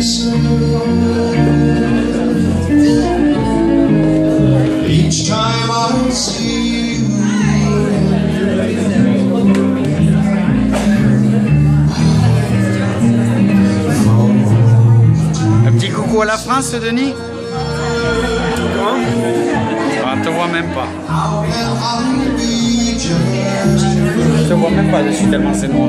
Un petit coucou à la France, Denis ah, On te voit même pas. On te vois même pas, je suis tellement c'est noir.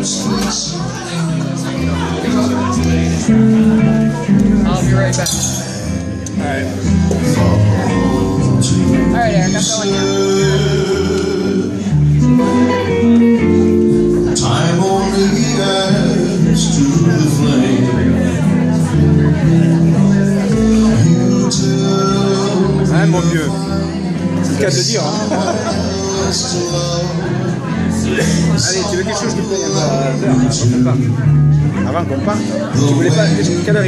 I'll be right back. Alright. Alright, Eric, I'm going now. Hein, mon vieux, c'est le cas de Hein. Allez, tu veux quelque chose que pour... pas avant qu'on parte Tu voulais pas...